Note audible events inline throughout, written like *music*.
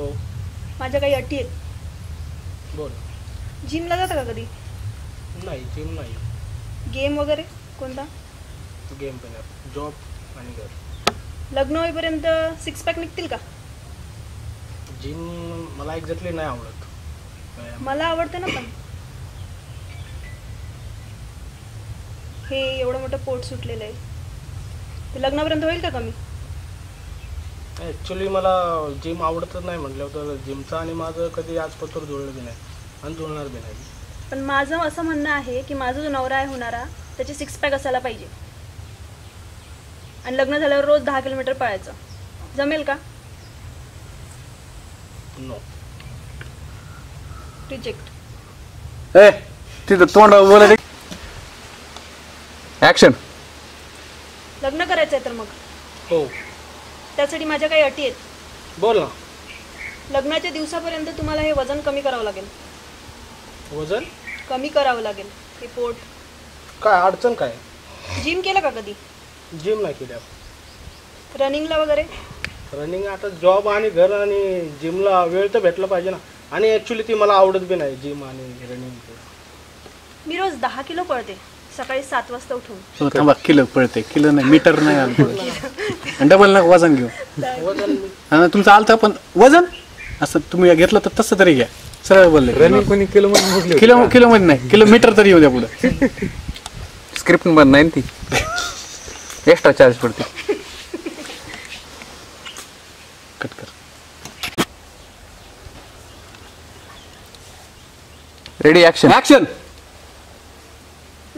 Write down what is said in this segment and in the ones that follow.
हो. माझ्या काही अटी आहेत. बोल. जिमला जाता का कधी? नाही जिम नाही. गेम वगैरे? कोणता? गेम पण जॉब आणि घर. लग्न होईपर्यंत सिक्स पॅक निघतील का? जिम मला एक्झॅक्टली नाही आवडत. व्यायाम. मला आवडतं ना पण. हे एवढं मोठं पोट सुटलेलं आहे. ते लग्नापर्यंत होईल का कमी? ॲक्च्युली मला जिम आवडतच नाही म्हटलं तर जिमचं आणि माझं कधी आजपर्यंत जुळलं बी नाही. आणि जुळणार बी नाही. पण माझं असं म्हणणं आहे की माझा जो नवरा आहे होणारा त्याची सिक्स पॅक असायला पाहिजे. आणि लग्न झाल्यावर रोज दहा किलोमीटर पळायचं. जमेल का? नो रिजेक्ट ए तिथं तोंड बोलायला ऍक्शन लग्न करायचं आहे तर मग. हो. त्यासाठी माझ्या काही अटी आहेत. बोल ना. लग्नाच्या दिवसापर्यंत तुम्हाला हे वजन कमी करावं लागेल. वजन? कमी करावं लागेल. हे पोट. काय अडचण काय? जिम केलं का कधी? जिम नाही केली आपण. रनिंगला वगैरे? रनिंग आता जॉब आणि घर आणि जिमला वेळ तर भेटला पाहिजे ना. आणि ॲक्च्युली ती मला आवडत बी नाही जिम आणि रनिंग मी रोज दहा किलो पळते. सकाळी सात वाजता उठून. हो, थांबा किलो पळते. किलो नाही मीटर नाही आलं पळत डबल नका वजन घेऊ. हा, तुमचं आलतं पण वजन? असं तुम्ही घेतलं तर तसं तरी घ्या. सरळ बोलले. रनिंग कोणी किलो मध्ये किलो किलो मध्ये नाही. किलोमीटर तरी येऊ द्या पुढे. स्क्रिप्ट बंद नाही ना ती एक्स्ट्रा चार्ज पडते. कट कर. रेडी ऍक्शन ऍक्शन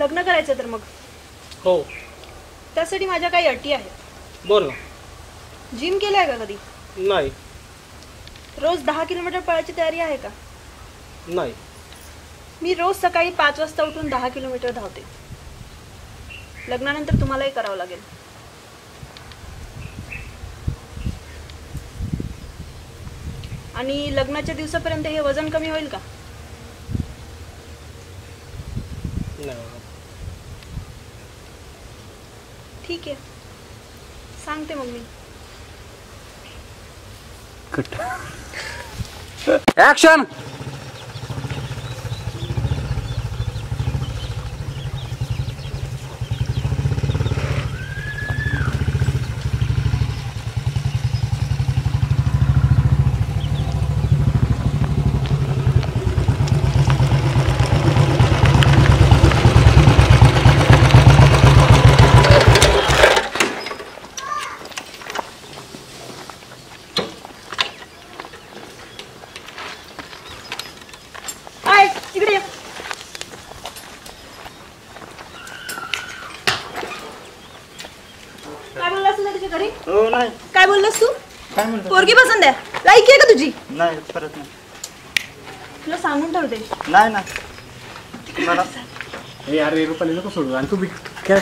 लग्न करायचं तर मग? हो. त्यासाठी माझ्या काही अटी आहेत. बोल ना जिम केलं आहे का कधी? नाही. रोज दहा किलोमीटर पळायची तयारी आहे का? नाही. मी रोज सकाळी पाच वाजता उठून दहा किलोमीटर धावते. लग्नानंतर तुम्हालाही करावं लागेल. आणि लग्नाच्या दिवसापर्यंत हे वजन कमी होईल का? नाही. ठीक आहे. सांगते मग मी. कट ऍक्शन *laughs* इकडे. काय बोललास घरी? हो नाही. काय बोललास तू? काय म्हणतो? पोरगी पसंत आहे. लाईक आहे का तुझी? नाही परत नाही. तुला सांगून ठेवते. नाही ना मला अरे रुपाली नको सोडू. आणि तू बी खेळ.